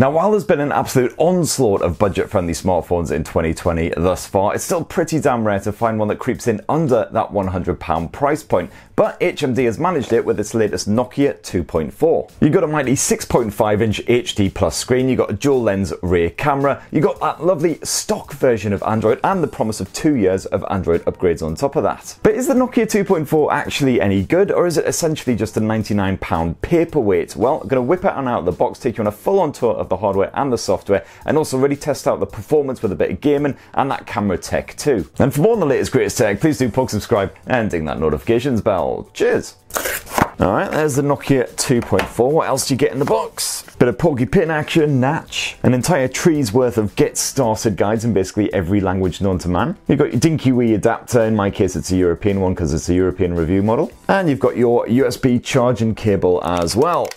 Now, while there's been an absolute onslaught of budget-friendly smartphones in 2020 thus far, it's still pretty damn rare to find one that creeps in under that £100 price point. But HMD has managed it with its latest Nokia 2.4. You've got a mighty 6.5 inch HD plus screen, you've got a dual lens rear camera, you've got that lovely stock version of Android, and the promise of two years of Android upgrades on top of that. But is the Nokia 2.4 actually any good, or is it essentially just a £99 paperweight? Well, I'm going to whip it on out of the box, take you on a full on tour of the hardware and the software, and also really test out the performance with a bit of gaming and that camera tech too. And for more on the latest greatest tech, please do plug subscribe and ding that notifications bell. Cheers. All right, there's the Nokia 2.4. What else do you get in the box? Bit of porky pin action, Natch, an entire tree's worth of get started guides in basically every language known to man. You've got your dinky wee adapter, in my case it's a European one because it's a European review model. And you've got your USB charging cable as well.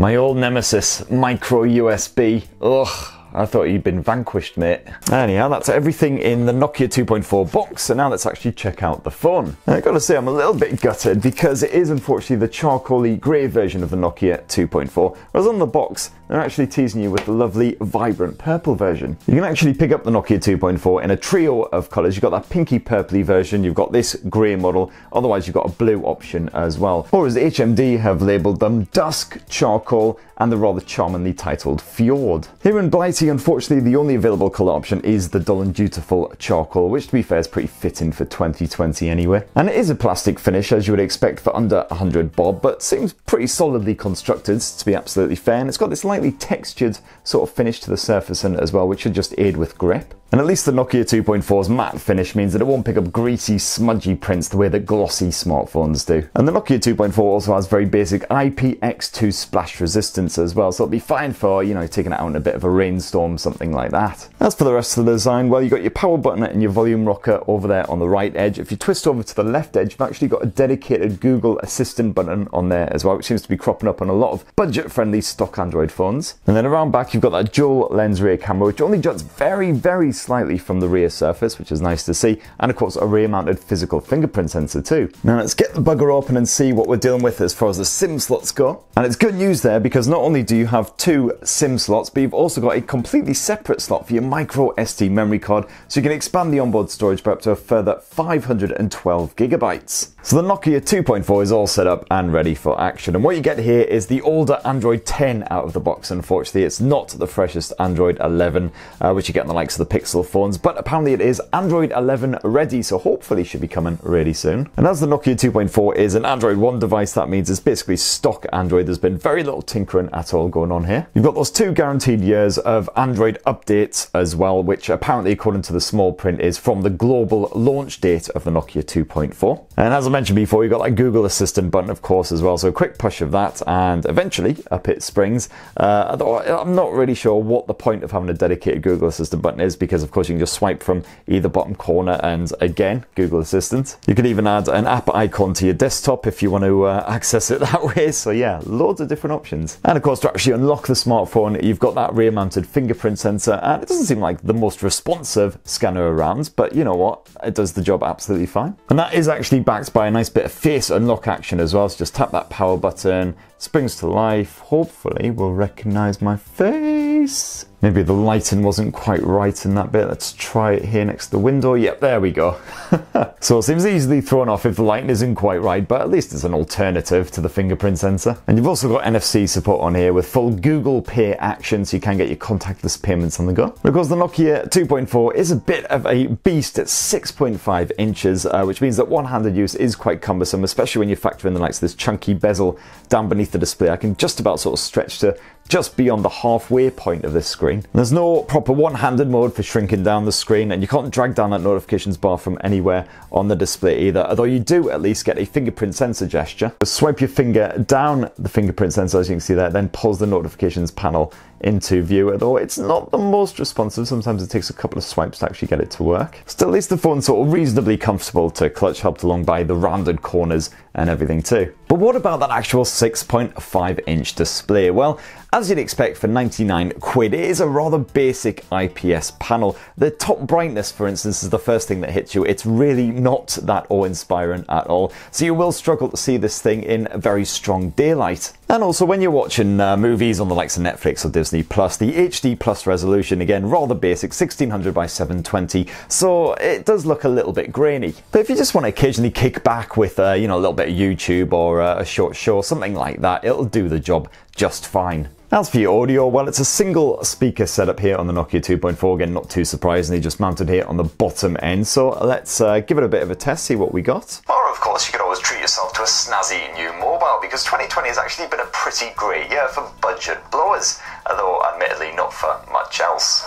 My old nemesis, micro USB. Ugh. I thought you'd been vanquished, mate. Anyhow, that's everything in the Nokia 2.4 box, so now let's actually check out the phone. I've gotta say, I'm a little bit gutted because it is unfortunately the charcoaly grey version of the Nokia 2.4, whereas on the box, they're actually teasing you with the lovely, vibrant purple version. You can actually pick up the Nokia 2.4 in a trio of colours. You've got that pinky purpley version, you've got this grey model, otherwise you've got a blue option as well. Or as HMD have labelled them, dusk, charcoal, and the rather charmingly titled Fjord. Here in Blighty, unfortunately, the only available colour option is the dull and dutiful charcoal, which to be fair is pretty fitting for 2020 anyway. And it is a plastic finish, as you would expect for under 100 bob, but seems pretty solidly constructed, to be absolutely fair, and it's got this lightly textured sort of finish to the surface as well, which should just aid with grip. And at least the Nokia 2.4's matte finish means that it won't pick up greasy, smudgy prints the way that glossy smartphones do. And the Nokia 2.4 also has very basic IPX2 splash resistance as well, so it'll be fine for, you know, taking it out in a bit of a rainstorm, something like that. As for the rest of the design, well, you've got your power button and your volume rocker over there on the right edge. If you twist over to the left edge, you've actually got a dedicated Google Assistant button on there as well, which seems to be cropping up on a lot of budget-friendly stock Android phones. And then around back, you've got that dual lens rear camera, which only juts very, very slightly from the rear surface, which is nice to see, and of course a rear mounted physical fingerprint sensor too. Now let's get the bugger open and see what we're dealing with as far as the SIM slots go. And it's good news there because not only do you have two SIM slots, but you've also got a completely separate slot for your micro SD memory card, so you can expand the onboard storage by up to a further 512 gigabytes. So the Nokia 2.4 is all set up and ready for action. And what you get here is the older Android 10 out of the box. Unfortunately, it's not the freshest Android 11, uh, which you get on the likes of the Pixel phones, but apparently it is Android 11 ready, so hopefully should be coming really soon. And as the Nokia 2.4 is an Android One device, that means it's basically stock Android. There's been very little tinkering at all going on here. You've got those two guaranteed years of Android updates as well, which apparently, according to the small print, is from the global launch date of the Nokia 2.4. And as I mentioned before, you've got that Google Assistant button, of course, as well. So a quick push of that, and eventually up it springs. Uh, I'm not really sure what the point of having a dedicated Google Assistant button is, because of course you can just swipe from either bottom corner, and again, Google Assistant. You can even add an app icon to your desktop if you want to uh, access it that way. So yeah, loads of different options. And of course, to actually unlock the smartphone, you've got that rear-mounted fingerprint sensor, and it doesn't seem like the most responsive scanner around, but you know what? It does the job absolutely fine. And that is actually backed by a nice bit of face unlock action as well. So just tap that power button, springs to life. Hopefully will recognize my face. Maybe the lighting wasn't quite right in that bit. Let's try it here next to the window. Yep, there we go. so it seems easily thrown off if the lighting isn't quite right, but at least it's an alternative to the fingerprint sensor. And you've also got NFC support on here with full Google Pay action, so you can get your contactless payments on the go. Because the Nokia 2.4 is a bit of a beast at 6.5 inches, uh, which means that one-handed use is quite cumbersome, especially when you factor in the likes of this chunky bezel down beneath the display. I can just about sort of stretch to just beyond the halfway point of this screen. There's no proper one-handed mode for shrinking down the screen and you can't drag down that notifications bar from anywhere on the display either, although you do at least get a fingerprint sensor gesture. Swipe your finger down the fingerprint sensor as you can see there, then pause the notifications panel into view, although it's not the most responsive. Sometimes it takes a couple of swipes to actually get it to work. Still, at least the phone's sort of reasonably comfortable to clutch helped along by the rounded corners and everything too. But what about that actual 6.5 inch display? Well, as you'd expect for 99 quid, it is a rather basic IPS panel. The top brightness, for instance, is the first thing that hits you. It's really not that awe-inspiring at all, so you will struggle to see this thing in very strong daylight. And also, when you're watching uh, movies on the likes of Netflix or Disney Plus, the HD Plus resolution, again, rather basic, 1600 by 720, so it does look a little bit grainy. But if you just want to occasionally kick back with, uh, you know, a little bit of YouTube or uh, a short show, something like that, it'll do the job just fine. As for your audio, well, it's a single speaker setup here on the Nokia 2.4. Again, not too surprisingly, just mounted here on the bottom end. So let's uh, give it a bit of a test, see what we got. Of course, you could always treat yourself to a snazzy new mobile because 2020 has actually been a pretty great year for budget blowers, although admittedly not for much else.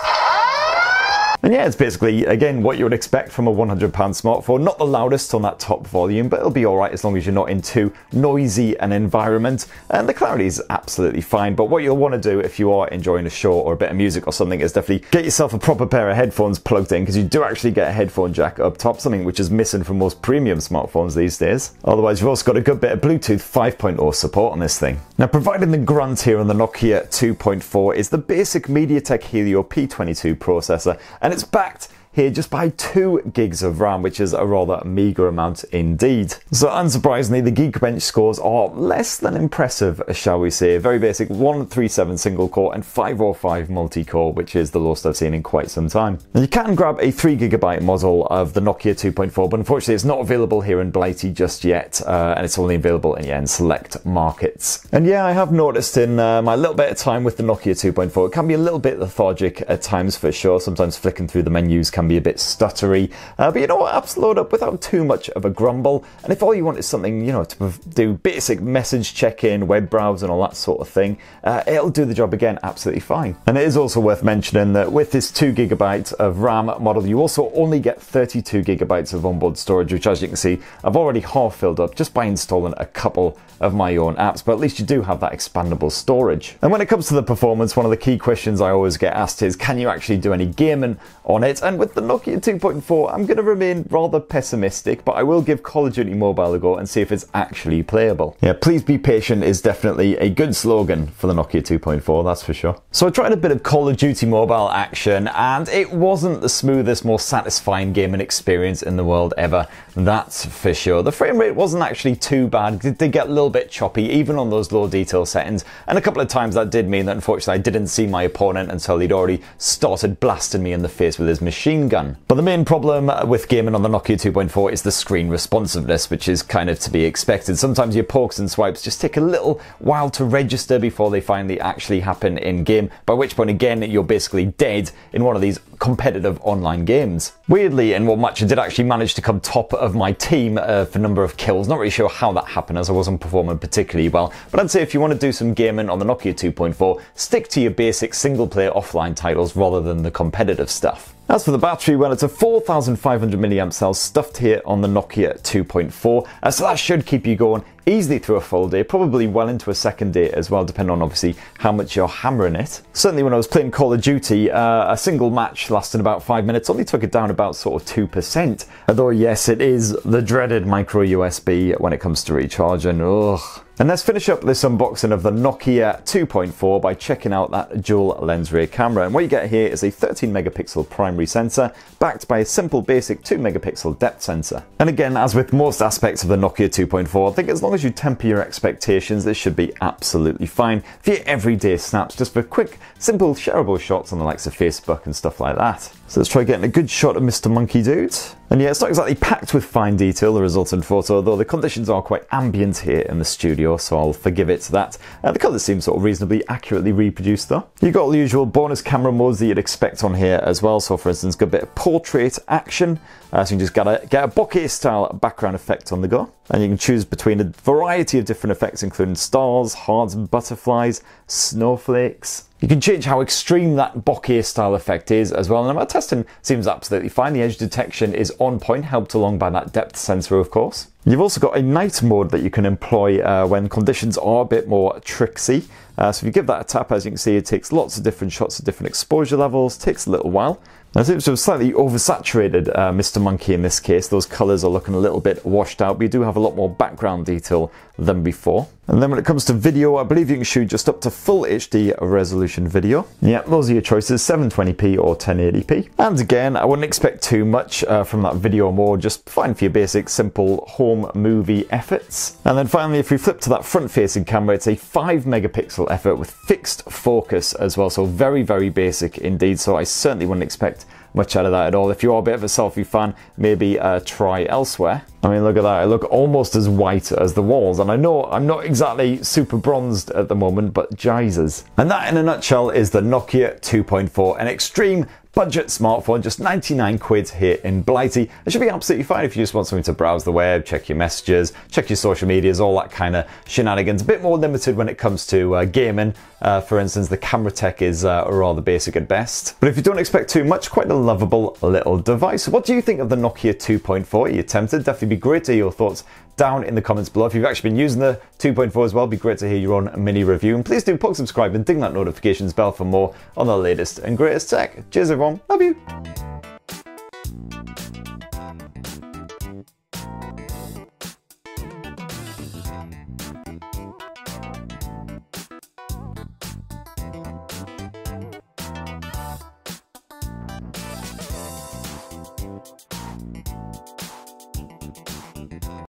And yeah, it's basically, again, what you would expect from a £100 smartphone. Not the loudest on that top volume, but it'll be alright as long as you're not in too noisy an environment. And the clarity is absolutely fine. But what you'll want to do if you are enjoying a show or a bit of music or something is definitely get yourself a proper pair of headphones plugged in because you do actually get a headphone jack up top, something which is missing from most premium smartphones these days. Otherwise, you've also got a good bit of Bluetooth 5.0 support on this thing. Now, providing the grunt here on the Nokia 2.4 is the basic MediaTek Helio P22 processor, and it's backed here just by 2 gigs of RAM, which is a rather meagre amount indeed. So unsurprisingly, the Geekbench scores are less than impressive, shall we say. Very basic 137 single core and 505 multi-core, which is the lowest I've seen in quite some time. Now you can grab a 3GB model of the Nokia 2.4, but unfortunately it's not available here in Blighty just yet, uh, and it's only available in, yeah, in select markets. And yeah, I have noticed in uh, my little bit of time with the Nokia 2.4, it can be a little bit lethargic at times for sure. Sometimes flicking through the menus can can be a bit stuttery. Uh, but you know what? Apps load up without too much of a grumble. And if all you want is something, you know, to do basic message check-in, web browse, and all that sort of thing, uh, it'll do the job again absolutely fine. And it is also worth mentioning that with this two gigabyte of RAM model, you also only get 32 gigabytes of onboard storage, which, as you can see, I've already half filled up just by installing a couple of my own apps. But at least you do have that expandable storage. And when it comes to the performance, one of the key questions I always get asked is, can you actually do any gaming on it? And with the Nokia 2.4, I'm going to remain rather pessimistic, but I will give Call of Duty Mobile a go and see if it's actually playable. Yeah, please be patient is definitely a good slogan for the Nokia 2.4, that's for sure. So I tried a bit of Call of Duty Mobile action, and it wasn't the smoothest, most satisfying gaming experience in the world ever, that's for sure. The frame rate wasn't actually too bad, it did get a little bit choppy, even on those low detail settings, and a couple of times that did mean that unfortunately I didn't see my opponent until he'd already started blasting me in the face with his machine machine gun. But the main problem with gaming on the Nokia 2.4 is the screen responsiveness, which is kind of to be expected. Sometimes your pokes and swipes just take a little while to register before they finally actually happen in game, by which point again you're basically dead in one of these competitive online games. Weirdly, in one match I did actually manage to come top of my team uh, for number of kills. Not really sure how that happened as I wasn't performing particularly well, but I'd say if you want to do some gaming on the Nokia 2.4, stick to your basic single player offline titles rather than the competitive stuff. As for the battery, well, it's a 4500 mAh cell stuffed here on the Nokia 2.4, uh, so that should keep you going easily through a full day, probably well into a second day as well, depending on obviously how much you're hammering it. Certainly, when I was playing Call of Duty, uh, a single match lasting about five minutes only took it down about sort of 2%. Although, yes, it is the dreaded micro USB when it comes to recharging. Ugh. And let's finish up this unboxing of the Nokia 2.4 by checking out that dual lens rear camera. And what you get here is a 13 megapixel primary sensor backed by a simple basic 2 megapixel depth sensor. And again, as with most aspects of the Nokia 2.4, I think as long as you temper your expectations, this should be absolutely fine for your everyday snaps, just for quick, simple, shareable shots on the likes of Facebook and stuff like that. So let's try getting a good shot of Mr. Monkey Dude. And yeah, it's not exactly packed with fine detail, the resultant photo, though the conditions are quite ambient here in the studio, so I'll forgive it that. Uh, the colours seem sort of reasonably accurately reproduced though. You've got the usual bonus camera modes that you'd expect on here as well, so for instance, got a bit of portrait action, uh, so you can just get a, get a bokeh style background effect on the go. And you can choose between a variety of different effects, including stars, hearts, butterflies, snowflakes. You can change how extreme that bokeh style effect is as well. And my testing seems absolutely fine. The edge detection is on point, helped along by that depth sensor, of course. You've also got a night mode that you can employ uh, when conditions are a bit more tricksy. Uh, so if you give that a tap, as you can see, it takes lots of different shots at different exposure levels, takes a little while. Now, it seems to have slightly oversaturated uh, Mr. Monkey in this case. Those colours are looking a little bit washed out, but you do have a lot more background detail than before. And then when it comes to video, I believe you can shoot just up to full HD resolution video. Yeah, those are your choices, 720p or 1080p. And again, I wouldn't expect too much uh, from that video mode, just fine for your basic, simple home movie efforts. And then finally, if we flip to that front-facing camera, it's a 5 megapixel effort with fixed focus as well, so very, very basic indeed. So I certainly wouldn't expect much out of that at all. If you are a bit of a selfie fan, maybe uh, try elsewhere. I mean, look at that. I look almost as white as the walls. And I know I'm not exactly super bronzed at the moment, but Jesus. And that, in a nutshell, is the Nokia 2.4, an extreme budget smartphone, just 99 quid here in Blighty. It should be absolutely fine if you just want something to browse the web, check your messages, check your social medias, all that kind of shenanigans. A bit more limited when it comes to uh, gaming. Uh, for instance, the camera tech is uh, rather basic at best. But if you don't expect too much, quite a lovable little device. What do you think of the Nokia 2.4? Are you tempted? Definitely be great to hear your thoughts down in the comments below. If you've actually been using the 2.4 as well, be great to hear your own mini review. And please do poke subscribe and ding that notifications bell for more on the latest and greatest tech. Cheers everyone, love you.